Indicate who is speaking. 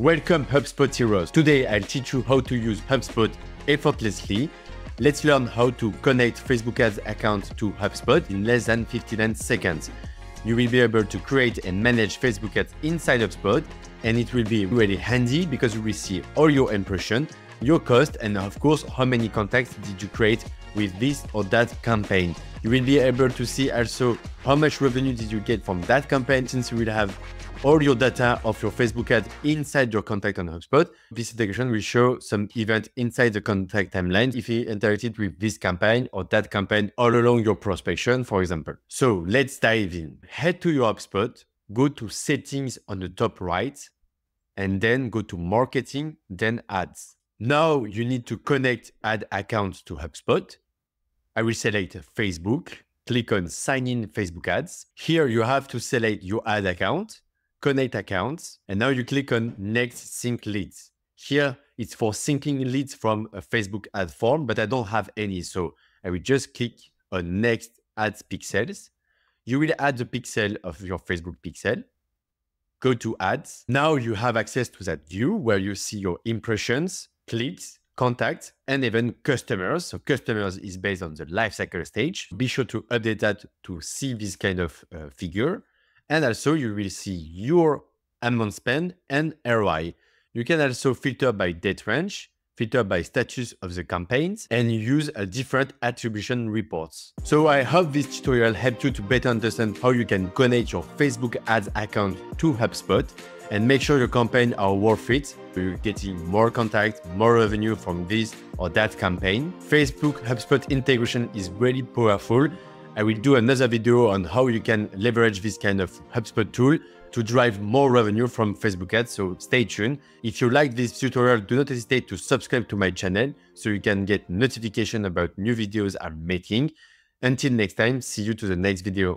Speaker 1: Welcome HubSpot Heroes. Today I'll teach you how to use HubSpot effortlessly. Let's learn how to connect Facebook ads account to HubSpot in less than 59 seconds. You will be able to create and manage Facebook ads inside HubSpot and it will be really handy because you will see all your impression, your cost, and of course, how many contacts did you create with this or that campaign. You will be able to see also how much revenue did you get from that campaign since you will have all your data of your Facebook ad inside your contact on HubSpot. This integration will show some event inside the contact timeline if you interacted with this campaign or that campaign all along your prospection, for example. So let's dive in. Head to your HubSpot, go to settings on the top right, and then go to marketing, then ads. Now you need to connect ad accounts to HubSpot. I will select Facebook, click on sign in Facebook ads. Here you have to select your ad account, connect accounts, and now you click on next sync leads. Here it's for syncing leads from a Facebook ad form, but I don't have any. So I will just click on next ads pixels. You will add the pixel of your Facebook pixel go to ads. Now you have access to that view where you see your impressions, clicks, contacts, and even customers. So customers is based on the lifecycle stage. Be sure to update that to see this kind of uh, figure. And also you will see your amount spent and ROI. You can also filter by date range, filter by status of the campaigns, and use a different attribution reports. So I hope this tutorial helped you to better understand how you can connect your Facebook ads account to HubSpot and make sure your campaign are worth it. You're getting more contacts, more revenue from this or that campaign. Facebook HubSpot integration is really powerful. I will do another video on how you can leverage this kind of HubSpot tool to drive more revenue from Facebook ads. So stay tuned. If you like this tutorial, do not hesitate to subscribe to my channel so you can get notification about new videos I'm making. Until next time, see you to the next video.